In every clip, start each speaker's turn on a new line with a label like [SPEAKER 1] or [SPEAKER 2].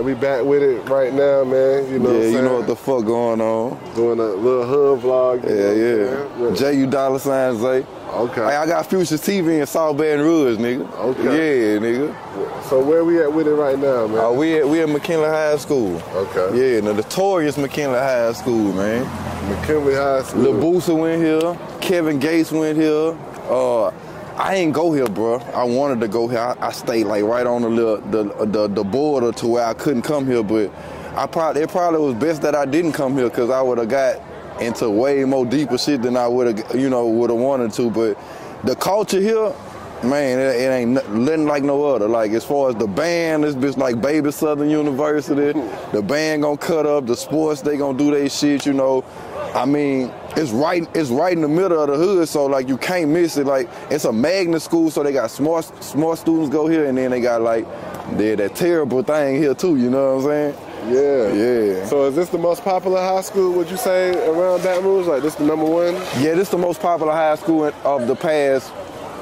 [SPEAKER 1] man. We back with it right now, man. You know,
[SPEAKER 2] yeah, you know what the fuck going on.
[SPEAKER 1] doing a little hood vlog.
[SPEAKER 2] Yeah, yeah. J U dollar sign Zae.
[SPEAKER 1] Okay.
[SPEAKER 2] Hey, I got Fucious TV in South Baton Rouge, nigga.
[SPEAKER 1] Okay.
[SPEAKER 2] Yeah, nigga.
[SPEAKER 1] So where we at with it right now, man?
[SPEAKER 2] Uh, we at we at McKinley High School.
[SPEAKER 1] Okay.
[SPEAKER 2] Yeah, the notorious McKinley High School, man.
[SPEAKER 1] McKinley High School.
[SPEAKER 2] Boosie went here. Kevin Gates went here. Uh, I ain't go here, bro. I wanted to go here. I, I stayed like right on the little the, the the border to where I couldn't come here, but I probably it probably was best that I didn't come here because I would have got into way more deeper shit than I would have you know would have wanted to. But the culture here, man, it, it ain't nothing like no other. Like as far as the band, this bitch like Baby Southern University. Mm-hmm. The band gonna cut up. The sports they gonna do their shit. You know, I mean, it's right it's right in the middle of the hood, so like you can't miss it. Like it's a magnet school, so they got smart smart students go here, and then they got like they that terrible thing here too. You know what I'm saying?
[SPEAKER 1] Yeah.
[SPEAKER 2] Yeah.
[SPEAKER 1] So is this the most popular high school, would you say, around Baton Rouge? Like this the number one?
[SPEAKER 2] Yeah, this the most popular high school of the past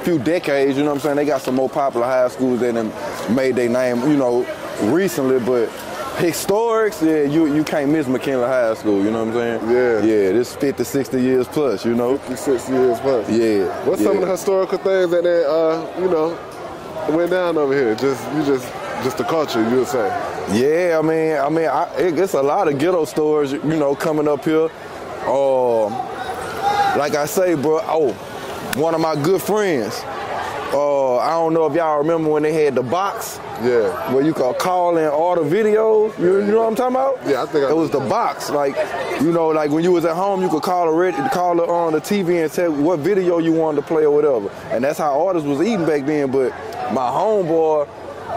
[SPEAKER 2] few decades. You know what I'm saying? They got some more popular high schools that have made their name, you know, recently. But historics, yeah, you you can't miss McKinley High School. You know what I'm saying?
[SPEAKER 1] Yeah.
[SPEAKER 2] Yeah, this 50, 60 years plus. You know?
[SPEAKER 1] 56 years plus.
[SPEAKER 2] Yeah.
[SPEAKER 1] What's
[SPEAKER 2] yeah.
[SPEAKER 1] some of the historical things that they, uh, you know, went down over here? Just you just just the culture, you would say.
[SPEAKER 2] Yeah, I mean, I mean, I, it, it's a lot of ghetto stores, you know, coming up here. Um, like I say, bro. Oh, one of my good friends. Uh, I don't know if y'all remember when they had the box
[SPEAKER 1] Yeah.
[SPEAKER 2] where you could call in all the videos. You, you know what I'm talking about?
[SPEAKER 1] Yeah, I think I
[SPEAKER 2] it was the box. Like, you know, like when you was at home, you could call a call it on the TV and tell what video you wanted to play or whatever. And that's how artists was eating back then. But my homeboy,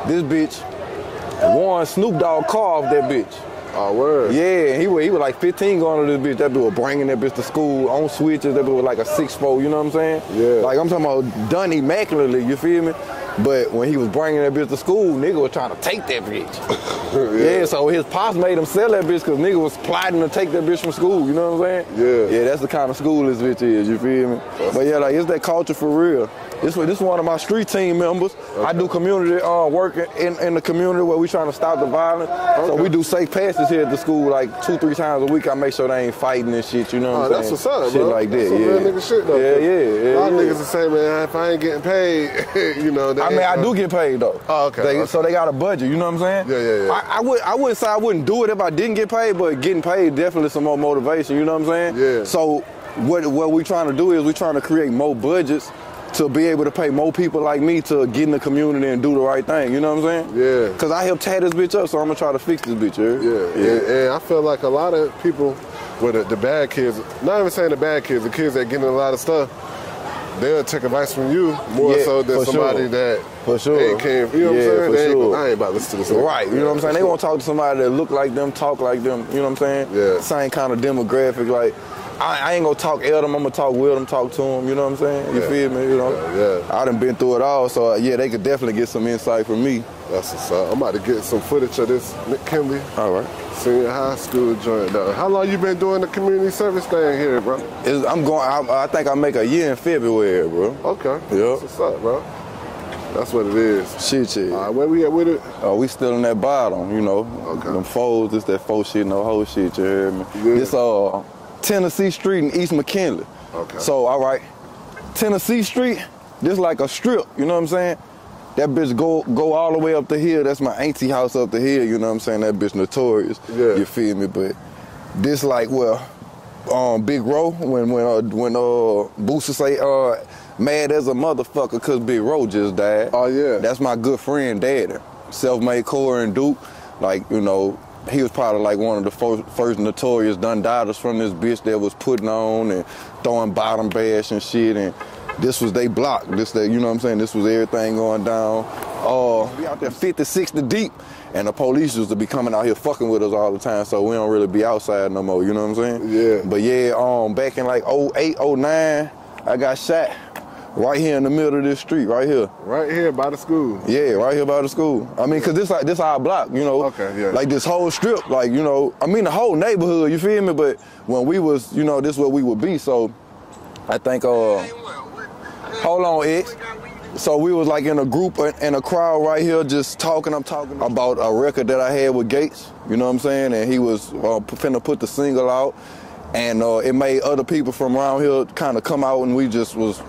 [SPEAKER 2] this bitch, won Snoop Dogg car off that bitch.
[SPEAKER 1] Oh, word.
[SPEAKER 2] Yeah, he was, he was like 15 going to this bitch. That bitch was bringing that bitch to school on switches. That bitch was like a 6'4", you know what I'm saying?
[SPEAKER 1] Yeah.
[SPEAKER 2] Like I'm talking about done immaculately, you feel me? But when he was bringing that bitch to school, nigga was trying to take that bitch. yeah. so his pops made him sell that bitch because nigga was plotting to take that bitch from school, you know what I'm saying?
[SPEAKER 1] Yeah.
[SPEAKER 2] Yeah, that's the kind of school this bitch is, you feel me? But yeah, like it's that culture for real. This this one of my street team members. I do community uh, work in, in the community where we trying to stop the violence. So we do safe passes here at the school like two, three times a week. I make sure they ain't fighting and shit, you know what
[SPEAKER 1] Oh,
[SPEAKER 2] I'm
[SPEAKER 1] that's
[SPEAKER 2] saying?
[SPEAKER 1] what's up,
[SPEAKER 2] Shit
[SPEAKER 1] bro.
[SPEAKER 2] like that,
[SPEAKER 1] That's
[SPEAKER 2] yeah.
[SPEAKER 1] real nigga shit, though.
[SPEAKER 2] Yeah, yeah, yeah.
[SPEAKER 1] A lot of
[SPEAKER 2] yeah.
[SPEAKER 1] niggas the same man, if I ain't getting paid, you know. they
[SPEAKER 2] I mean, I do get paid though.
[SPEAKER 1] Oh, okay,
[SPEAKER 2] They-
[SPEAKER 1] okay.
[SPEAKER 2] So they got a budget. You know what I'm saying?
[SPEAKER 1] Yeah, yeah, yeah.
[SPEAKER 2] I, I would, I would say I wouldn't do it if I didn't get paid, but getting paid definitely some more motivation. You know what I'm saying?
[SPEAKER 1] Yeah.
[SPEAKER 2] So what what we trying to do is we trying to create more budgets to be able to pay more people like me to get in the community and do the right thing. You know what I'm saying?
[SPEAKER 1] Yeah.
[SPEAKER 2] Cause I helped tear this bitch up, so I'm gonna try to fix this bitch. Yeah.
[SPEAKER 1] Yeah, And, and I feel like a lot of people, with the, the bad kids, not even saying the bad kids, the kids that get in a lot of stuff, they'll take advice from you more
[SPEAKER 2] Yeah,
[SPEAKER 1] so than somebody
[SPEAKER 2] sure.
[SPEAKER 1] that
[SPEAKER 2] For sure.
[SPEAKER 1] ain't came. You know
[SPEAKER 2] Yeah,
[SPEAKER 1] what I'm saying?
[SPEAKER 2] for sure.
[SPEAKER 1] I ain't about to listen to this.
[SPEAKER 2] Right, you know what I'm saying? They want to talk to somebody that look like them, talk like them, you know what I'm saying?
[SPEAKER 1] Yeah.
[SPEAKER 2] Same kind of demographic. Like, I, I ain't gonna talk L them, I'm gonna talk with them, talk to them, you know what I'm saying? You
[SPEAKER 1] Yeah.
[SPEAKER 2] feel me? You know?
[SPEAKER 1] Yeah, yeah.
[SPEAKER 2] I done been through it all, so uh, yeah, they could definitely get some insight from me.
[SPEAKER 1] That's what's up. I'm about to get some footage of this McKinley
[SPEAKER 2] All right.
[SPEAKER 1] Senior High School joint. How long you been doing the community service thing here, bro?
[SPEAKER 2] It's, I'm going, I, I think I make a year in February, bro.
[SPEAKER 1] Okay.
[SPEAKER 2] Yeah.
[SPEAKER 1] That's what's up, bro. That's what it is.
[SPEAKER 2] Shit, shit.
[SPEAKER 1] All right, where we at with it?
[SPEAKER 2] Oh, we still in that bottom, you know.
[SPEAKER 1] Okay.
[SPEAKER 2] Them foes, this that faux shit, no whole shit, you hear me?
[SPEAKER 1] Yeah.
[SPEAKER 2] This uh Tennessee Street in East McKinley.
[SPEAKER 1] Okay.
[SPEAKER 2] So all right, Tennessee Street, this like a strip, you know what I'm saying? That bitch go go all the way up the hill. That's my auntie house up the hill, you know what I'm saying? That bitch notorious.
[SPEAKER 1] Yeah.
[SPEAKER 2] You feel me? But this like well, um Big Row when when uh when uh Boosie say uh mad as a motherfucker cause Big Row just died.
[SPEAKER 1] Oh, yeah.
[SPEAKER 2] That's my good friend daddy. Self-made core and Duke. Like, you know, he was probably like one of the first, first notorious Dundadas from this bitch that was putting on and throwing bottom bash and shit and this was they block. This that you know what I'm saying? This was everything going down. Uh we out there 50, 60 deep. And the police used to be coming out here fucking with us all the time, so we don't really be outside no more, you know what I'm saying?
[SPEAKER 1] Yeah.
[SPEAKER 2] But yeah, um back in like 08, 09, I got shot right here in the middle of this street, right here.
[SPEAKER 1] Right here by the school.
[SPEAKER 2] Yeah, right here by the school. I mean, cause this like this our block, you know.
[SPEAKER 1] Okay, yeah.
[SPEAKER 2] Like this whole strip, like you know. I mean, the whole neighborhood. You feel me? But when we was, you know, this where we would be. So, I think. Uh, hold on, X. So we was like in a group in a crowd right here, just talking. I'm talking about a record that I had with Gates. You know what I'm saying? And he was uh, finna put the single out, and uh, it made other people from around here kind of come out, and we just was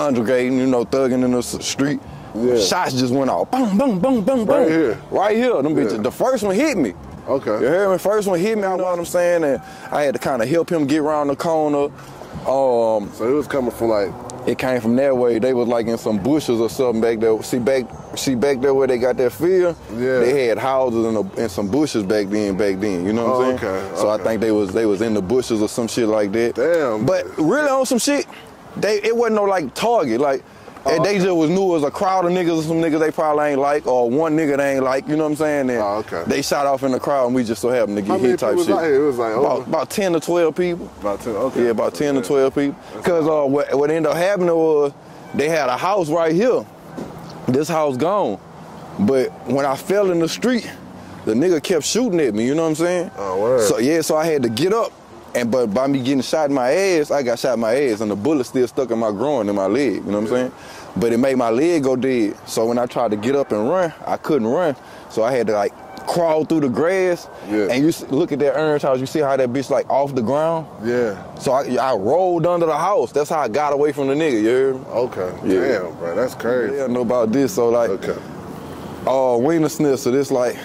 [SPEAKER 2] congregating, you know, thugging in the street.
[SPEAKER 1] Yeah.
[SPEAKER 2] Shots just went off. Boom, boom, boom, boom, boom.
[SPEAKER 1] Right here?
[SPEAKER 2] Right here. Them
[SPEAKER 1] Yeah.
[SPEAKER 2] bitches. The first one hit me.
[SPEAKER 1] Okay.
[SPEAKER 2] You heard me? First one hit me, you know what I'm saying? And I had to kind of help him get around the corner. Um,
[SPEAKER 1] So it was coming from like,
[SPEAKER 2] it came from that way. They was like in some bushes or something back there. See back, see back there where they got that field.
[SPEAKER 1] Yeah.
[SPEAKER 2] They had houses and, and some bushes back then. Back then, you know what
[SPEAKER 1] Oh,
[SPEAKER 2] I'm saying?
[SPEAKER 1] okay,
[SPEAKER 2] So I think they was they was in the bushes or some shit like that.
[SPEAKER 1] Damn.
[SPEAKER 2] But really on some shit, they it wasn't no like target. Like and they
[SPEAKER 1] okay.
[SPEAKER 2] just was knew it was a crowd of niggas or some niggas they probably ain't like or one nigga they ain't like. You know what I'm saying? And
[SPEAKER 1] Oh, okay.
[SPEAKER 2] They shot off in the crowd and we just so happened to get hit type shit.
[SPEAKER 1] It was like
[SPEAKER 2] About, about 10 to 12 people.
[SPEAKER 1] about 10. Okay.
[SPEAKER 2] Yeah, about 10 to 12 people. Because uh, what, what ended up happening was they had a house right here. This house gone. But when I fell in the street, the nigga kept shooting at me, you know what I'm saying?
[SPEAKER 1] Oh, word.
[SPEAKER 2] So yeah, so I had to get up. And but by me getting shot in my ass, I got shot in my ass and the bullet still stuck in my groin in my leg, you know what I'm saying? But it made my leg go dead. So when I tried to get up and run, I couldn't run. So I had to like crawl through the grass.
[SPEAKER 1] Yeah.
[SPEAKER 2] And you look at that orange house, you see how that bitch like off the ground?
[SPEAKER 1] Yeah.
[SPEAKER 2] So I, I rolled under the house. That's how I got away from the nigga. You heard me?
[SPEAKER 1] Okay.
[SPEAKER 2] Yeah.
[SPEAKER 1] Damn, bro. That's crazy.
[SPEAKER 2] Yeah, know about this. So like,
[SPEAKER 1] Okay.
[SPEAKER 2] Oh, uh, Wiener Schnitzel, this like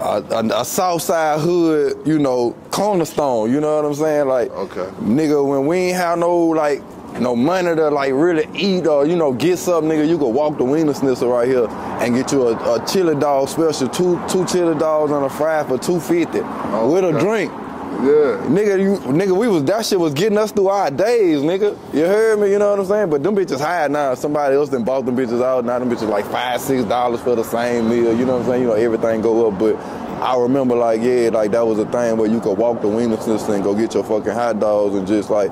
[SPEAKER 2] a, a, a South Side hood, you know, cornerstone. You know what I'm saying? Like,
[SPEAKER 1] Okay.
[SPEAKER 2] nigga, when we ain't have no like no money to like really eat or you know get something, nigga, you could walk the Wiener Schnitzel right here and get you a, a chili dog special, two two chili dogs and a fry for two fifty with a drink.
[SPEAKER 1] Yeah.
[SPEAKER 2] Nigga, you nigga, we was that shit was getting us through our days, nigga. You heard me, you know what I'm saying? But them bitches high now. Somebody else done bought them bitches out. Now them bitches like five, six dollars for the same meal. You know what I'm saying? You know, everything go up. But I remember like, yeah, like that was a thing where you could walk the Wiener and go get your fucking hot dogs and just like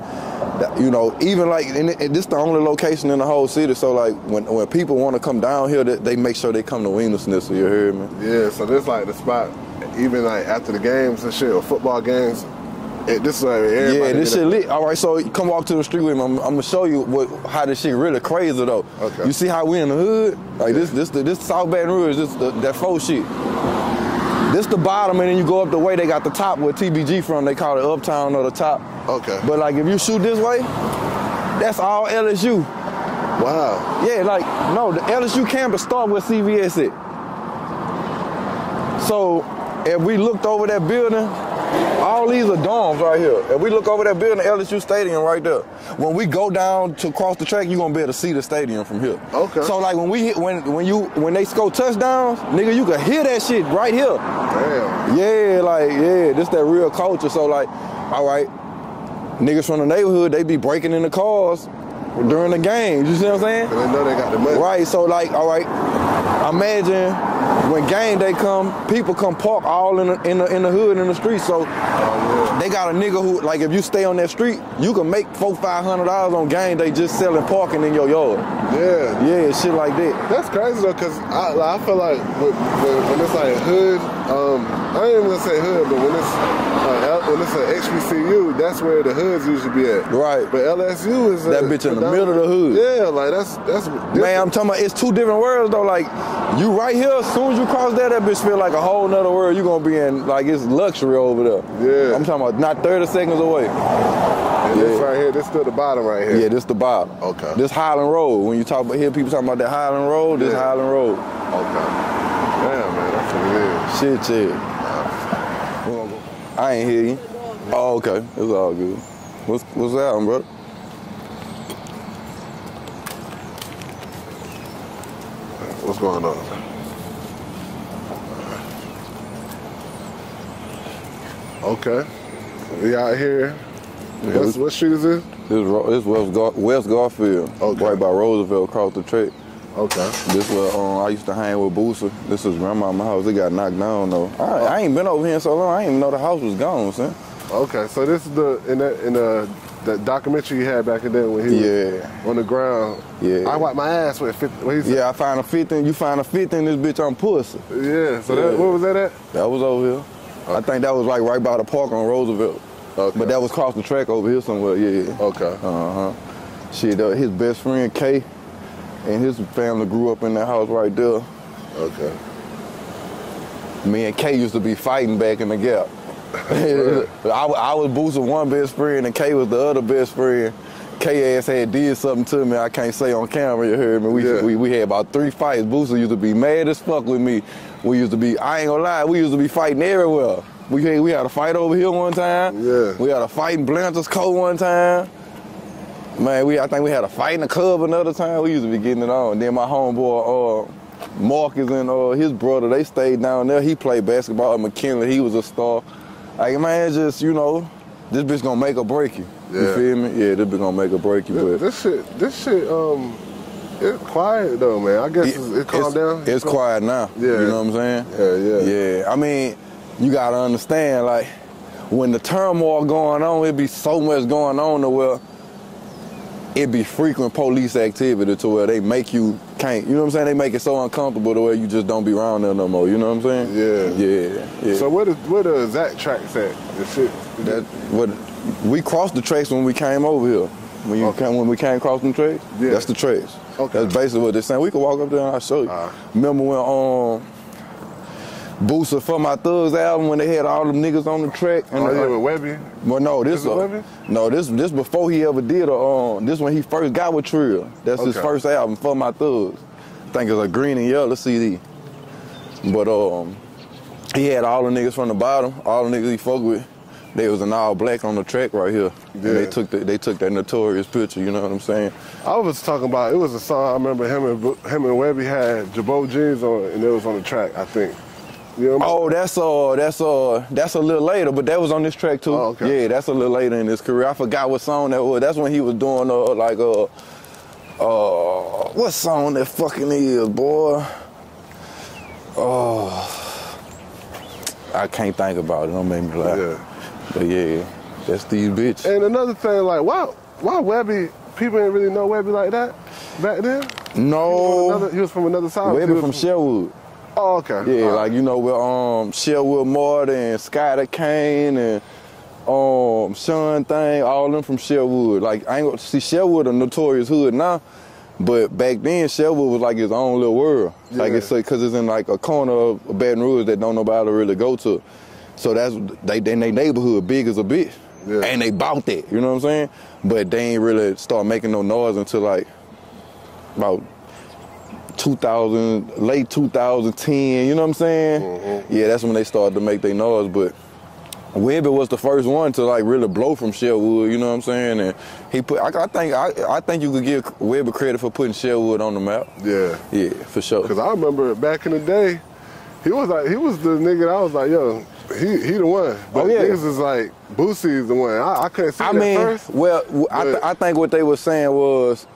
[SPEAKER 2] you know, even like and, and this the only location in the whole city. So like when when people want to come down here, they, make sure they come to Wiener Schnitzel, you heard me?
[SPEAKER 1] Yeah. So this like the spot, even like after the games and shit or football games. It, this is like everybody.
[SPEAKER 2] Yeah, this shit lit. All right, so come walk to the street with me. I'm, I'm gonna show you what how this shit really crazy though.
[SPEAKER 1] Okay.
[SPEAKER 2] You see how we in the hood? Like this, this, the, this South Baton Rouge, this the, that faux shit. This the bottom, and then you go up the way they got the top where TBG from. They call it Uptown or the top.
[SPEAKER 1] Okay.
[SPEAKER 2] But like if you shoot this way, that's all LSU.
[SPEAKER 1] Wow.
[SPEAKER 2] Yeah, like no, the LSU campus start where CVS at. So if we looked over that building, all these are dorms right here. If we look over that building, LSU Stadium right there. When we go down to cross the track, you're gonna be able to see the stadium from here.
[SPEAKER 1] Okay.
[SPEAKER 2] So like when we hit, when when you when they score touchdowns, nigga, you can hear that shit right here.
[SPEAKER 1] Damn.
[SPEAKER 2] Yeah, like yeah, this that real culture. So like, all right, niggas from the neighborhood, they be breaking in the cars during the game. You see what I'm saying?
[SPEAKER 1] They know they got the money.
[SPEAKER 2] Right, so like, all right, imagine when game day come, people come park all in the, in the, in the hood in the street. So they got a nigga who, like, if you stay on that street, you can make four, five hundred dollars on game day just selling parking in your yard.
[SPEAKER 1] Yeah.
[SPEAKER 2] Yeah, shit like that.
[SPEAKER 1] That's crazy though, cause I, like, I feel like when, when it's like hood, um, I ain't even gonna say hood, but when it's uh, when it's an HBCU, that's where the hoods usually be at.
[SPEAKER 2] Right.
[SPEAKER 1] But LSU is
[SPEAKER 2] That
[SPEAKER 1] a-
[SPEAKER 2] bitch in the middle of the hood.
[SPEAKER 1] Yeah, like that's that's.
[SPEAKER 2] Man, I'm talking about it's two different worlds though. Like you right here, as soon as you cross there, that bitch feel like a whole nother world. You gonna be in like it's luxury over there.
[SPEAKER 1] Yeah.
[SPEAKER 2] I'm talking about not 30 seconds away.
[SPEAKER 1] And this right here, this still the bottom right here.
[SPEAKER 2] Yeah, this the bottom.
[SPEAKER 1] Okay.
[SPEAKER 2] This Highland Road. When you talk about hear people talking about that Highland Road, this
[SPEAKER 1] Yeah.
[SPEAKER 2] Highland Road.
[SPEAKER 1] Okay. Damn, man, that's what it is.
[SPEAKER 2] Shit. I ain't hear you. Oh, okay. It's all good. What's what's that, bro?
[SPEAKER 1] What's going on? Okay. We out here. What's, what street is this?
[SPEAKER 2] This this West, Gar- West Garfield,
[SPEAKER 1] Okay.
[SPEAKER 2] right by Roosevelt, across the track.
[SPEAKER 1] Okay.
[SPEAKER 2] This was um, I used to hang with Boosie. This is grandma's house. It got knocked down though. I, I ain't been over here in so long. I ain't even know the house was gone, son.
[SPEAKER 1] Okay. So this is the in the in the the documentary you had back in then when he
[SPEAKER 2] Yeah.
[SPEAKER 1] was on the ground.
[SPEAKER 2] Yeah.
[SPEAKER 1] I wiped my ass with 50. What he said?
[SPEAKER 2] Yeah, I found a fifth in. You find a fifth in this bitch on pussy.
[SPEAKER 1] Yeah. So
[SPEAKER 2] Yeah.
[SPEAKER 1] That, where was that at?
[SPEAKER 2] That was over here. I think that was like right by the park on Roosevelt.
[SPEAKER 1] Okay.
[SPEAKER 2] But that was across the track over here somewhere. Yeah.
[SPEAKER 1] Okay.
[SPEAKER 2] Uh huh. Shit, uh, his best friend Kay, and his family grew up in that house right there.
[SPEAKER 1] Okay.
[SPEAKER 2] Me and Kay used to be fighting back in the gap. I, I was boosting one best friend and Kay was the other best friend. K ass had did something to me I can't say on camera, you heard me. We,
[SPEAKER 1] Yeah.
[SPEAKER 2] we, we had about three fights. Boosie used to be mad as fuck with me. We used to be, I ain't gonna lie, we used to be fighting everywhere. We had, we had a fight over here one time.
[SPEAKER 1] Yeah.
[SPEAKER 2] We had a fight in Blanchard's Cove one time. Man, we I think we had a fight in the club another time. We used to be getting it on. Then my homeboy, uh, Marcus and uh, his brother, they stayed down there. He played basketball at McKinley. He was a star. Like man, just you know, this bitch gonna make or break you. You feel me? Yeah, this bitch gonna make or break you.
[SPEAKER 1] This,
[SPEAKER 2] But
[SPEAKER 1] this shit, this shit, um, it's quiet though, man. I guess it's, it calmed down.
[SPEAKER 2] It's quiet now.
[SPEAKER 1] Yeah.
[SPEAKER 2] You know what I'm saying?
[SPEAKER 1] Yeah, yeah.
[SPEAKER 2] Yeah. I mean, you gotta understand, like, when the turmoil going on, it be so much going on to where it be frequent police activity to where they make you can't, you know what I'm saying? They make it so uncomfortable to where you just don't be around there no more. You know what I'm saying?
[SPEAKER 1] Yeah.
[SPEAKER 2] Yeah. Yeah.
[SPEAKER 1] So where the where the Zach tracks at? The shit.
[SPEAKER 2] that what we crossed the tracks when we came over here. When you
[SPEAKER 1] Okay.
[SPEAKER 2] came, when we came across them tracks,
[SPEAKER 1] Yeah.
[SPEAKER 2] that's the tracks.
[SPEAKER 1] Okay.
[SPEAKER 2] That's basically what they're saying. We could walk up there and I'll show you.
[SPEAKER 1] Alright.
[SPEAKER 2] Remember when um Boosie for my Thugs album when they had all them niggas on the track and
[SPEAKER 1] oh yeah, with Webbie.
[SPEAKER 2] well, no, this
[SPEAKER 1] Is
[SPEAKER 2] uh, no, this this before he ever did a um this when he first got with Trill. That's his first album for my thugs. I think it's a green and yellow CD. But um he had all the niggas from the bottom, all the niggas he fucked with. They was an all black on the track right here. And they took the, they took that notorious picture, you know what I'm saying?
[SPEAKER 1] I was talking about it was a song I remember him and him and Webbie had Girbaud jeans on and it was on the track. I think.
[SPEAKER 2] Oh, that's uh that's uh that's a little later, but that was on this track too.
[SPEAKER 1] Oh, okay.
[SPEAKER 2] Yeah, that's a little later in his career. I forgot what song that was. That's when he was doing uh like uh uh what song that fucking is, boy? Oh I can't think about it. Don't make me laugh.
[SPEAKER 1] Yeah.
[SPEAKER 2] But yeah, that's these bitch.
[SPEAKER 1] And another thing, like why why Webbie? People didn't really know Webbie like that back then.
[SPEAKER 2] No,
[SPEAKER 1] Another, he was from another side.
[SPEAKER 2] Webbie
[SPEAKER 1] He was
[SPEAKER 2] from Sherwood.
[SPEAKER 1] Oh, okay.
[SPEAKER 2] Yeah,
[SPEAKER 1] right.
[SPEAKER 2] like you know with um Sherwood Martin and Skyler Kane and um Sean Thing, all them from Sherwood. Like I ain't gonna see Sherwood a notorious hood now, but back then Sherwood was like his own little world. Like
[SPEAKER 1] Yeah.
[SPEAKER 2] it's because it's in like a corner of Baton Rouge that don't nobody really go to. So that's they in their neighborhood big as a bitch.
[SPEAKER 1] Yeah.
[SPEAKER 2] And they bought that, you know what I'm saying? But they ain't really start making no noise until like about 2000, late 2010, you know what I'm saying?
[SPEAKER 1] Mm-hmm.
[SPEAKER 2] Yeah, that's when they started to make their noise. But Webbie was the first one to like really blow from Sherwood, you know what I'm saying? And he put, I, I think, I, I think you could give Webbie credit for putting Sherwood on the map.
[SPEAKER 1] yeah.
[SPEAKER 2] Yeah, for sure.
[SPEAKER 1] Cause I remember back in the day, he was like he was the nigga that I was like, yo, he he the one. But
[SPEAKER 2] Oh, yeah.
[SPEAKER 1] niggas is like Boosie's the one. I, I couldn't see
[SPEAKER 2] I mean,
[SPEAKER 1] first.
[SPEAKER 2] well, I, th- I think what they were saying was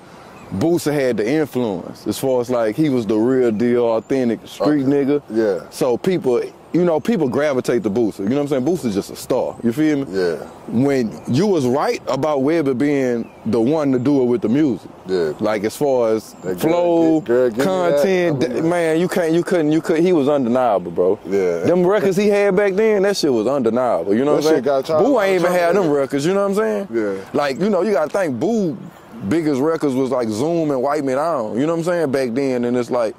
[SPEAKER 2] Boosie had the influence as far as like he was the real deal, authentic street
[SPEAKER 1] Okay.
[SPEAKER 2] nigga.
[SPEAKER 1] Yeah.
[SPEAKER 2] So people, you know, people gravitate to Boosie. You know what I'm saying? Boosie's just a star. You feel me?
[SPEAKER 1] Yeah.
[SPEAKER 2] When you was right about Webbie being the one to do it with the music.
[SPEAKER 1] Yeah.
[SPEAKER 2] Like as far as
[SPEAKER 1] That girl
[SPEAKER 2] flow,
[SPEAKER 1] girl, that.
[SPEAKER 2] content,
[SPEAKER 1] I mean,
[SPEAKER 2] man, you can't, you couldn't, you could. He was undeniable, bro.
[SPEAKER 1] Yeah.
[SPEAKER 2] Them records he had back then, that shit was undeniable. You know
[SPEAKER 1] That
[SPEAKER 2] what I'm saying? Boo ain't even had them records. You know what I'm saying?
[SPEAKER 1] Yeah.
[SPEAKER 2] Like you know, you gotta think Boo biggest records was like Zoom and Wipe Me Down. You know what I'm saying? Back then, and it's like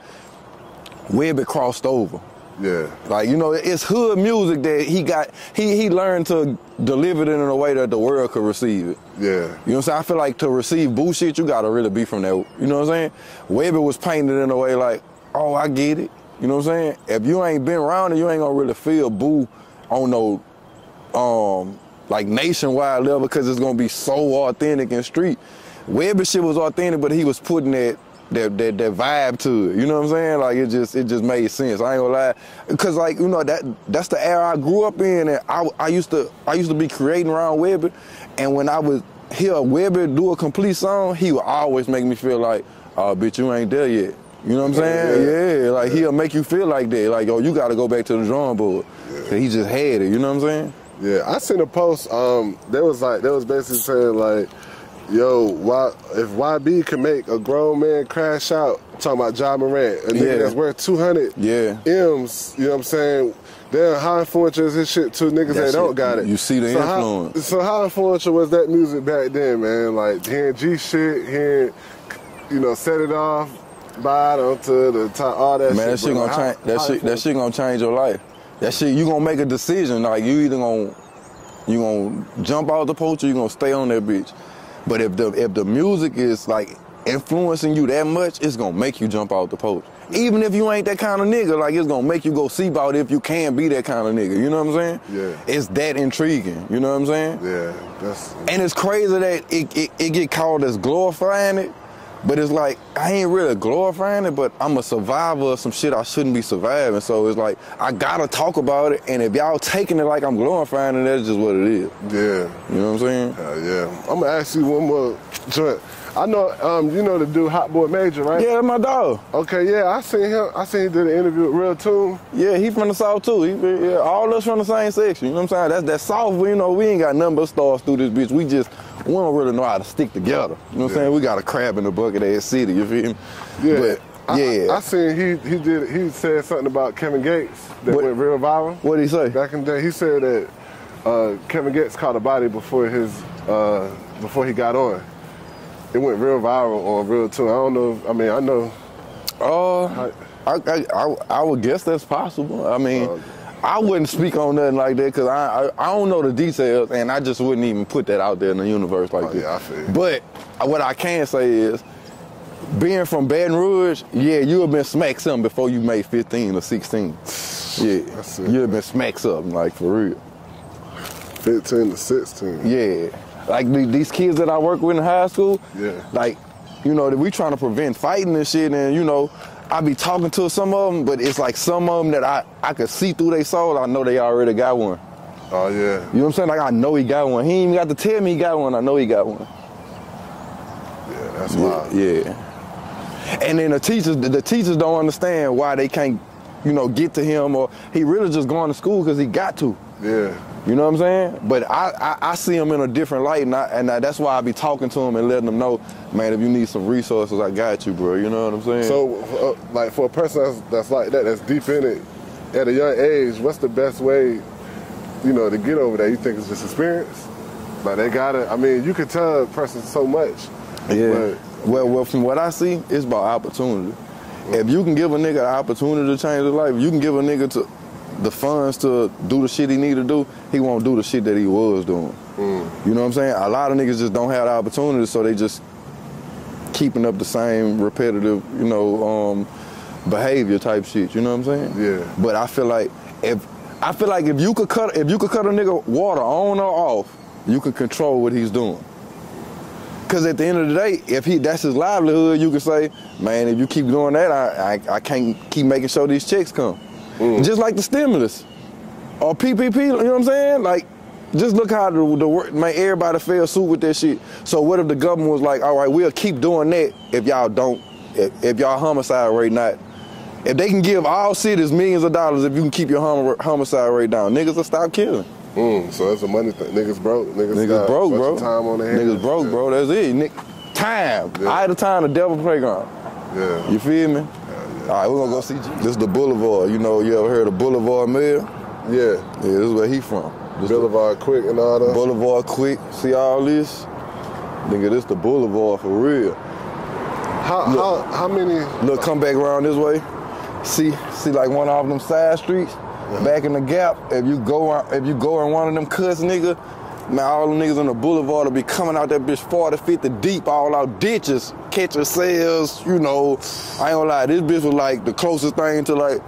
[SPEAKER 2] Webbie crossed over.
[SPEAKER 1] Yeah.
[SPEAKER 2] Like you know, it's hood music that he got. He he learned to deliver it in a way that the world could receive it.
[SPEAKER 1] Yeah.
[SPEAKER 2] You know what I'm saying? I feel like to receive bullshit, you gotta really be from that. You know what I'm saying? Webbie was painted in a way like, oh, I get it. You know what I'm saying? If you ain't been around it, you ain't gonna really feel boo on no um like nationwide level because it's gonna be so authentic and street. Webbie shit was authentic, but he was putting that that, that that vibe to it. You know what I'm saying? Like it just it just made sense. I ain't gonna lie, cause like you know that that's the era I grew up in, and I, I used to I used to be creating around Webbie, and when I would hear Webbie do a complete song, he would always make me feel like, oh bitch, you ain't there yet. You know what I'm saying?
[SPEAKER 1] Yeah.
[SPEAKER 2] Yeah, like he'll make you feel like that. Like yo, you got to go back to the drawing board. 'Cause He just had it. You know what I'm saying?
[SPEAKER 1] Yeah, I seen a post. Um, there was like, there was basically saying like, "Yo, why if YB can make a grown man crash out?" Talking about Ja Morant, a nigga
[SPEAKER 2] Yeah.
[SPEAKER 1] that's worth two hundred
[SPEAKER 2] Yeah.
[SPEAKER 1] m's. You know what I'm saying? Then how influential is his shit to niggas that
[SPEAKER 2] That
[SPEAKER 1] don't
[SPEAKER 2] shit,
[SPEAKER 1] got it?
[SPEAKER 2] you see the
[SPEAKER 1] so How,
[SPEAKER 2] influence.
[SPEAKER 1] so how influential was that music back then, man? Like hearing G shit, hearing you know, set it off, bottom to the top, all that
[SPEAKER 2] Man, that
[SPEAKER 1] shit.
[SPEAKER 2] shit
[SPEAKER 1] bro.
[SPEAKER 2] gonna
[SPEAKER 1] How-
[SPEAKER 2] change. That shit. That shit gonna change your life. That shit. You gonna make a decision. Like you either gonna you gonna jump out the poacher, you gonna stay on that bitch. But if the if the music is like influencing you that much, it's gonna make you jump out the poach. Even if you ain't that kind of nigga, like it's gonna make you go see about if you can be that kind of nigga. You know what I'm saying?
[SPEAKER 1] Yeah.
[SPEAKER 2] It's that intriguing. You know what I'm saying?
[SPEAKER 1] Yeah, that's
[SPEAKER 2] And it's crazy that it, it, it get called as glorifying it, but it's like I ain't really glorifying it, but I'm a survivor of some shit I shouldn't be surviving. So it's like I gotta talk about it, and if y'all taking it like I'm glorifying it, that's just what it is.
[SPEAKER 1] yeah.
[SPEAKER 2] You know what I'm saying?
[SPEAKER 1] Uh, yeah, I'm gonna ask you one more joint. I know, um, you know the dude Hot Boy Major, right?
[SPEAKER 2] Yeah, that's my dog.
[SPEAKER 1] Okay, yeah, I seen him. I seen he did an interview with Real Tune.
[SPEAKER 2] Yeah, he from the south too. He, yeah, all of us from the same section. You know what I'm saying? That's that south. You know, we ain't got nothing but stars through this bitch. We just we don't really know how to stick together. You know what I'm
[SPEAKER 1] Yeah.
[SPEAKER 2] saying? We got a crab in the bucket ass city. You feel me?
[SPEAKER 1] Yeah,
[SPEAKER 2] But
[SPEAKER 1] I,
[SPEAKER 2] yeah.
[SPEAKER 1] I, I seen he he did he said something about Kevin Gates that
[SPEAKER 2] What-
[SPEAKER 1] went real viral.
[SPEAKER 2] What'd he say?
[SPEAKER 1] Back in the day, he said that uh, Kevin Gates caught a body before his uh, before he got on. It went real viral on Real Tune. I don't know. I mean, I know.
[SPEAKER 2] Uh, I, I, I, I would guess that's possible. I mean,
[SPEAKER 1] Uh,
[SPEAKER 2] I wouldn't speak on nothing like that because I, I I don't know the details, and I just wouldn't even put that out there in the universe like
[SPEAKER 1] Oh,
[SPEAKER 2] that.
[SPEAKER 1] yeah, I feel.
[SPEAKER 2] But uh, what I can say is, being from Baton Rouge, yeah, you have been smacked something before you made 15 or 16. Yeah, you have been smacked something like for real.
[SPEAKER 1] 15 to 16.
[SPEAKER 2] Yeah, like the- these kids that I work with in high school.
[SPEAKER 1] Yeah.
[SPEAKER 2] Like, you know, that we trying to prevent fighting and shit, and you know, I be talking to some of them, but it's like some of them that I I could see through their soul. I know they already got one.
[SPEAKER 1] Oh yeah.
[SPEAKER 2] You know what I'm saying? Like I know he got one. He ain't even got to tell me he got one. I know he got one.
[SPEAKER 1] Yeah, that's
[SPEAKER 2] Yeah.
[SPEAKER 1] wild.
[SPEAKER 2] yeah. And then the teachers, the teachers don't understand why they can't, you know, get to him, or he really just going to school because he got to.
[SPEAKER 1] Yeah.
[SPEAKER 2] You know what I'm saying? But I, I, I see them in a different light, and, I, and I, that's why I be talking to them and letting them know, man, if you need some resources, I got you, bro. You know what I'm saying?
[SPEAKER 1] So, uh, like for a person that's, that's like that, that's deep in it, at a young age, what's the best way, you know, to get over that? You think it's just experience? Like they gotta. I mean, you can tell a person so much.
[SPEAKER 2] yeah.
[SPEAKER 1] But,
[SPEAKER 2] well, well, from what I see, it's about opportunity. If you can give a nigga an opportunity to change his life, you can give a nigga to the funds to do the shit he need to do, he won't do the shit that he was doing.
[SPEAKER 1] Mm.
[SPEAKER 2] You know what I'm saying? A lot of niggas just don't have the opportunity, so they just keeping up the same repetitive, you know, um, behavior type shit. You know what I'm saying?
[SPEAKER 1] Yeah.
[SPEAKER 2] But I feel like if I feel like if you could cut if you could cut a nigga water on or off, you can control what he's doing. Cause at the end of the day, if he that's his livelihood, you can say, man, if you keep doing that, I I, I can't keep making sure these checks come. Just like the stimulus or PPP, you know what I'm saying? Like, just look how the, the work, man, everybody fell suit with that shit. So what if the government was like, all right, we'll keep doing that if y'all don't, if, if y'all homicide rate not, if they can give all cities millions of dollars if you can keep your homo- homicide rate down, niggas will stop killing.
[SPEAKER 1] Mm, so that's a money thing. Niggas broke. Niggas,
[SPEAKER 2] Niggas
[SPEAKER 1] got
[SPEAKER 2] broke, bro.
[SPEAKER 1] Time on their hands.
[SPEAKER 2] Niggas broke,
[SPEAKER 1] yeah.
[SPEAKER 2] bro. That's it. Nick, time.
[SPEAKER 1] Yeah.
[SPEAKER 2] I had the time, the devil playground.
[SPEAKER 1] Yeah.
[SPEAKER 2] You feel me? All right, we're gonna go see. G. This is the Boulevard. You know, you ever heard of Boulevard Mill?
[SPEAKER 1] Yeah.
[SPEAKER 2] Yeah, this is where he from. This the
[SPEAKER 1] Boulevard quick and all that.
[SPEAKER 2] Boulevard quick. See all this? Nigga, this the Boulevard for real.
[SPEAKER 1] how, how how many?
[SPEAKER 2] Look, come back around this way. See, see like one off them side streets. Back in the gap, if you go if you go in one of them cuts, nigga, man, all the niggas on the boulevard will be coming out that bitch 40, 50 deep, all out ditches, catching sales, you know. I ain't gonna lie, this bitch was like the closest thing to like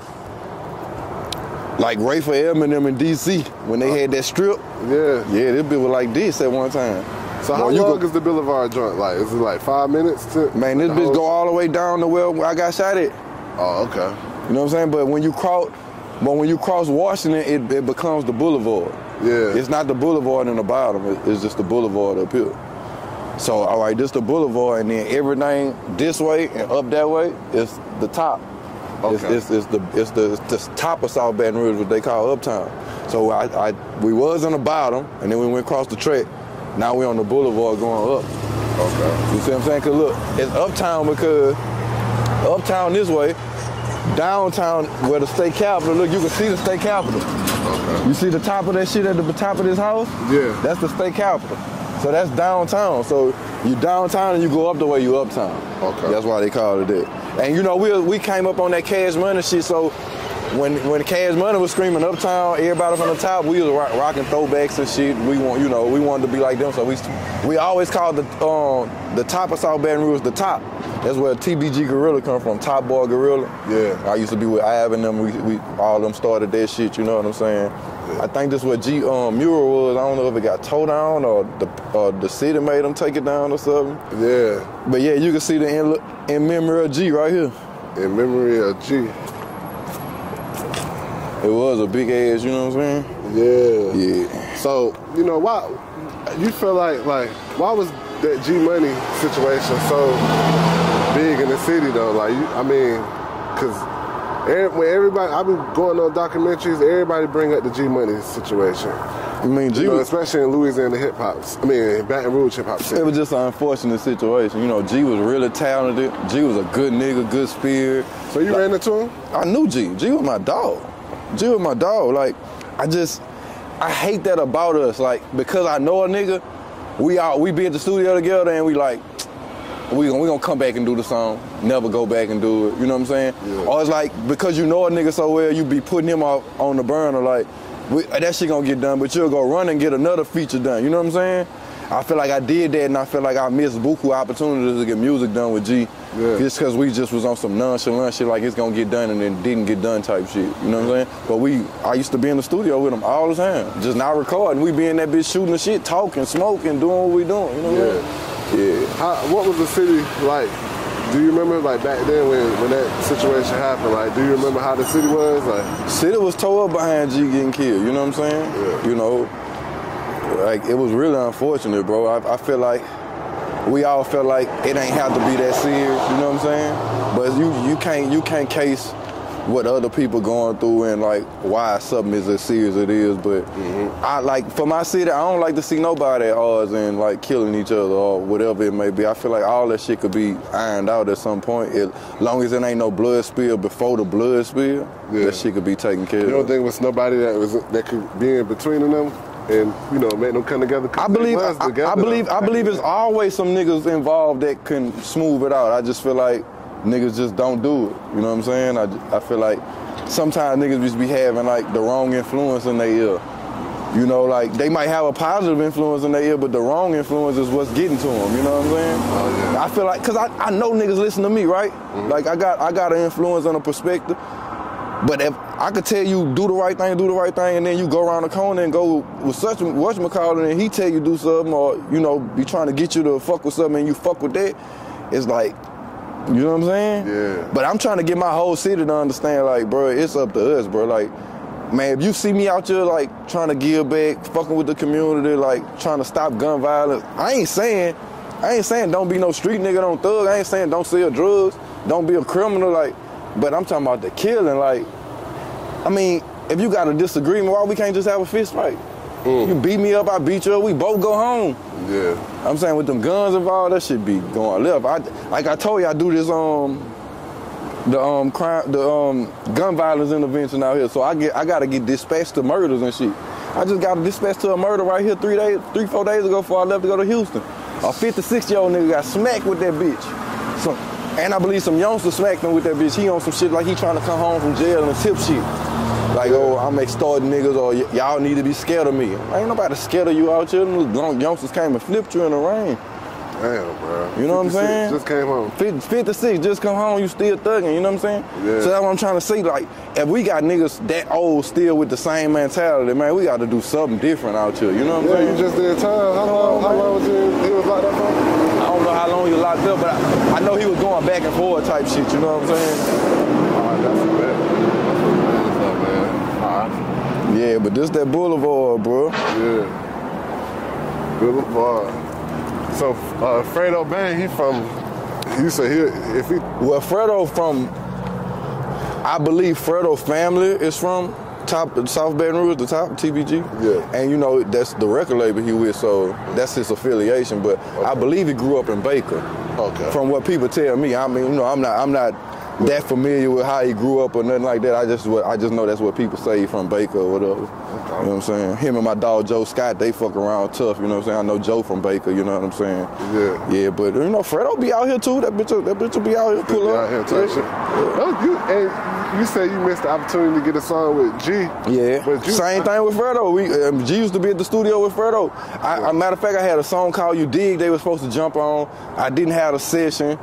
[SPEAKER 2] like Rayful Edmond in DC when they had that strip.
[SPEAKER 1] Yeah.
[SPEAKER 2] Yeah, this bitch was like this at one time.
[SPEAKER 1] So how
[SPEAKER 2] you
[SPEAKER 1] long
[SPEAKER 2] go-
[SPEAKER 1] is the Boulevard joint? Like, is it like five minutes to?
[SPEAKER 2] Man, this bitch go all the way down to where I got shot at.
[SPEAKER 1] Oh, okay.
[SPEAKER 2] You know what I'm saying? But when you cross, but when you cross Washington, it, it becomes the boulevard.
[SPEAKER 1] Yeah.
[SPEAKER 2] It's not the boulevard in the bottom. it- It's just the boulevard up here. So all right, this the boulevard, and then everything this way and up that way is the top. It's,
[SPEAKER 1] Okay.
[SPEAKER 2] it's, it's the it's the it's the top of South Baton Rouge, what they call Uptown. So I, I we was on the bottom, and then we went across the track. Now we on the boulevard going up.
[SPEAKER 1] Okay.
[SPEAKER 2] You see what I'm saying? Cause look, it's uptown because uptown this way, downtown where the state capitol. Look, you can see the state capitol.
[SPEAKER 1] Okay.
[SPEAKER 2] You see the top of that shit at the top of this house?
[SPEAKER 1] Yeah.
[SPEAKER 2] That's the state capitol. So that's downtown. So you downtown and you go up the way you uptown.
[SPEAKER 1] Okay.
[SPEAKER 2] That's why they call it that. And you know, we we came up on that cash money shit. So when when Cash Money was screaming uptown, everybody from the top, we was rock, rocking throwbacks and shit. We want, you know, we wanted to be like them. So we we always called the um, the top of South Baton Rouge the top. That's where TBG Gorilla come from, Top Boy Gorilla.
[SPEAKER 1] Yeah.
[SPEAKER 2] I used to be with Av and them. We, we all of them started that shit. You know what I'm saying? I think this what G um, mural was. I don't know if it got towed down or the uh, the city made them take it down or something.
[SPEAKER 1] Yeah.
[SPEAKER 2] But yeah, you can see the in, in memory of G right here.
[SPEAKER 1] In memory of G.
[SPEAKER 2] It was a big ass. You know what I'm saying?
[SPEAKER 1] Yeah.
[SPEAKER 2] Yeah.
[SPEAKER 1] So, you know, why you feel like like why was that Gee Money situation so big in the city though? Like you, I mean, cause every, when everybody I've been going on documentaries, everybody bring up the Gee Money situation.
[SPEAKER 2] I mean, G
[SPEAKER 1] You know, especially in Louisiana hip hop. I mean, Baton Rouge hip hop
[SPEAKER 2] it was just an unfortunate situation. You know, G was really talented. G was a good nigga, good spirit.
[SPEAKER 1] So you ran into him?
[SPEAKER 2] I knew G. G was my dog. G was my dog. Like, I just, I hate that about us. Like, because I know a nigga, we all we be at the studio together and we like, we gonna, we gonna come back and do the song. Never go back and do it. You know what I'm saying?
[SPEAKER 1] Yeah.
[SPEAKER 2] Or it's like because you know a nigga so well, you be putting him off on the burner. Like, we, uh, that shit gonna get done, but you'll go run and get another feature done. You know what I'm saying? I feel like I did that, and I feel like I missed buku opportunities to get music done with G.
[SPEAKER 1] Yeah.
[SPEAKER 2] Just because we just was on some nonchalant shit, like it's gonna get done and then didn't get done type shit. You know what I'm saying? But we, I used to be in the studio with him all the time, just not recording. We be in that bitch shooting the shit, talking, smoking, doing what we doing. You know what I'm saying? Yeah.
[SPEAKER 1] How, what was the city like? Do you remember like back then when, when that situation happened? Like, do you remember how the city was? Like,
[SPEAKER 2] City was tore up behind G getting killed. You know what I'm saying?
[SPEAKER 1] Yeah.
[SPEAKER 2] You know, like it was really unfortunate, bro. I, I feel like we all felt like it ain't have to be that serious. You know what I'm saying? But you you can't you can't case what other people going through and like why something is as serious as it is. But mm-hmm. I like for my city, I don't like to see nobody at odds and like killing each other or whatever it may be. I feel like all that shit could be ironed out at some point. As long as it ain't no blood spill before the blood spill,
[SPEAKER 1] Yeah.
[SPEAKER 2] that shit could be taken care
[SPEAKER 1] you
[SPEAKER 2] of.
[SPEAKER 1] don't think was nobody that was that could be in between them and you know make them come together?
[SPEAKER 2] I believe I,
[SPEAKER 1] together,
[SPEAKER 2] I believe I
[SPEAKER 1] though.
[SPEAKER 2] believe it's always some niggas involved that can smooth it out. I just feel like niggas just don't do it. You know what I'm saying? I, I feel like sometimes niggas just be having like the wrong influence in their ear. You know, like they might have a positive influence in their ear, but the wrong influence is what's getting to them. You know what I'm saying?
[SPEAKER 1] Oh, yeah.
[SPEAKER 2] I feel like, cause I, I know niggas listen to me, right? Mm-hmm. Like I got I got an influence and a perspective. But if I could tell you do the right thing, do the right thing, and then you go around the corner and go with such whatchamacallit, and he tell you do something, or you know, be trying to get you to fuck with something, and you fuck with that, it's like, you know what I'm saying?
[SPEAKER 1] Yeah.
[SPEAKER 2] But I'm trying to get my whole city to understand, like, bro, it's up to us, bro. Like, man, if you see me out here like trying to give back, fucking with the community, like trying to stop gun violence, I ain't saying, I ain't saying don't be no street nigga, don't thug. I ain't saying don't sell drugs, don't be a criminal, like. But I'm talking about the killing, like. I mean, if you got a disagreement, why we can't just have a fist fight? You beat me up, I beat you up, we both go home.
[SPEAKER 1] Yeah.
[SPEAKER 2] I'm saying with them guns involved, that should be going left. I, like I told you, I do this um the um crime the um gun violence intervention out here. So I get I gotta get dispatched to murders and shit. I just got dispatched to a murder right here three days, three, four days ago before I left to go to Houston. A 56 year old nigga got smacked with that bitch. So and I believe some youngster smacked him with that bitch. He on some shit like he trying to come home from jail and tip shit. Like, oh, I'm extorting niggas, or y- y'all need to be scared of me. Ain't nobody scared of you out here. Them little youngsters came and flipped you in the rain.
[SPEAKER 1] Damn, bro.
[SPEAKER 2] You know what I'm saying?
[SPEAKER 1] Just came home.
[SPEAKER 2] 50, 56, just come home, you still thugging, you know what I'm saying?
[SPEAKER 1] Yeah.
[SPEAKER 2] So that's what I'm trying to say. Like, if we got niggas that old still with the same mentality, man, we got to do something different out here. You know what I'm
[SPEAKER 1] Yeah, you just did time. How long? How long was he? He was locked up for?
[SPEAKER 2] I don't know how long he was locked up, but I, I know he was going back and forth type shit. You know what I'm saying?
[SPEAKER 1] Alright, that's a bet. That's a bet. man. Alright.
[SPEAKER 2] Yeah, but this that Boulevard, bro.
[SPEAKER 1] Yeah. Boulevard. So, uh, Fredo Bang, he from. You say he if he.
[SPEAKER 2] Well, Fredo from, I believe Fredo family is from top South Baton Rouge, the top TBG.
[SPEAKER 1] Yeah.
[SPEAKER 2] And you know that's the record label he with, so that's his affiliation. But I believe he grew up in Baker.
[SPEAKER 1] Okay.
[SPEAKER 2] From what people tell me, I mean, you know, I'm not, I'm not that familiar with how he grew up or nothing like that. I just what I just know that's what people say from Baker or whatever. You know what I'm saying? Him and my dog Joe Scott, they fuck around tough. You know what I'm saying? I know Joe from Baker. You know what I'm saying?
[SPEAKER 1] Yeah.
[SPEAKER 2] Yeah, but you know Fredo be out here too. That bitch, that bitch will be out here. Pull
[SPEAKER 1] Be
[SPEAKER 2] up.
[SPEAKER 1] out here shit. Oh, you, and you say you missed the opportunity to get a song with G.
[SPEAKER 2] Yeah,
[SPEAKER 1] But you,
[SPEAKER 2] same thing with Fredo. We um, G used to be at the studio with Fredo. I, a matter of fact, I had a song called "You Dig." They were supposed to jump on. I didn't have a session,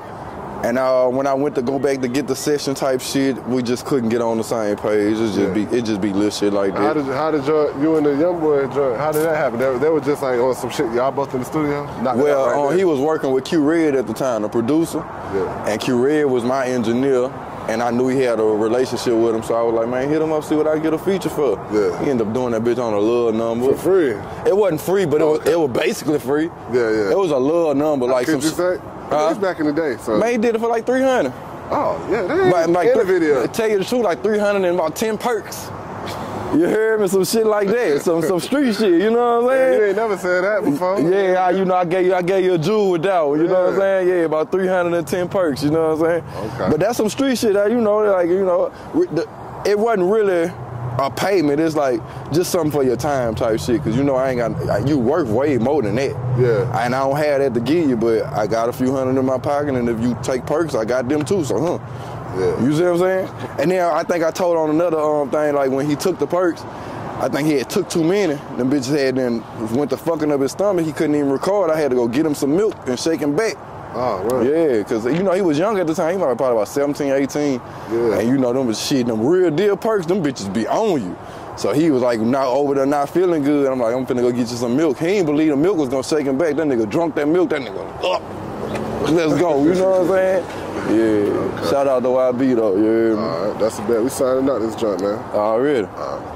[SPEAKER 2] and uh, when I went to go back to get the session type shit, we just couldn't get on the same page. It just
[SPEAKER 1] Yeah.
[SPEAKER 2] be it just be little shit like that.
[SPEAKER 1] How did how did your, you and the young boy how did that happen? They, they were just like on some shit. Y'all both in the studio.
[SPEAKER 2] Well,
[SPEAKER 1] right
[SPEAKER 2] uh, he was working with Q Red at the time, the producer,
[SPEAKER 1] Yeah.
[SPEAKER 2] and Q Red was my engineer. And I knew he had a relationship with him, so I was like, man, hit him up, see what I get a feature for.
[SPEAKER 1] Yeah.
[SPEAKER 2] He ended up doing that bitch on a little number.
[SPEAKER 1] for free.
[SPEAKER 2] It wasn't free, but it was it was basically free.
[SPEAKER 1] Yeah, yeah.
[SPEAKER 2] It was a little number, like some.
[SPEAKER 1] you say?
[SPEAKER 2] Huh?
[SPEAKER 1] It's back in the day. So.
[SPEAKER 2] Man, he did it for like three hundred.
[SPEAKER 1] Oh yeah, that
[SPEAKER 2] Like, like
[SPEAKER 1] in the video.
[SPEAKER 2] Tell you the truth, like three hundred and about ten perks. You heard me? Some shit like that, some some street shit. You know what I'm saying?
[SPEAKER 1] You ain't never said that before.
[SPEAKER 2] Yeah, I, you know, I gave you, I gave you a jewel with that one. You know what I'm saying? Yeah, about 310 perks. You know what I'm saying?
[SPEAKER 1] Okay.
[SPEAKER 2] But that's some street shit that you know, like you know, the- it wasn't really a payment. It's like just something for your time type shit. Cause you know I ain't got, you worth way more than that.
[SPEAKER 1] Yeah.
[SPEAKER 2] And I don't have that to give you, but I got a few hundred in my pocket, and if you take perks, I got them too. So, huh?
[SPEAKER 1] Yeah.
[SPEAKER 2] You see what I'm saying? And then I think I told on another um, thing, like when he took the perks, I think he had took too many. Them bitches had then went to fucking up his stomach. He couldn't even record. I had to go get him some milk and shake him back.
[SPEAKER 1] Oh, right.
[SPEAKER 2] Yeah, because, you know, he was young at the time. He might have probably about 17, 18.
[SPEAKER 1] Yeah.
[SPEAKER 2] And you know, them was shit, them real deal perks, them bitches be on you. So he was like, not over there, not feeling good. I'm like, I'm finna go get you some milk. He ain't believe the milk was gonna shake him back. That nigga drunk that milk, that nigga up. Let's go, you know what I'm saying? Yeah. Shout out to YB though, yeah.
[SPEAKER 1] All right, that's the bet. We signing out this joint, man.
[SPEAKER 2] Already.
[SPEAKER 1] All right.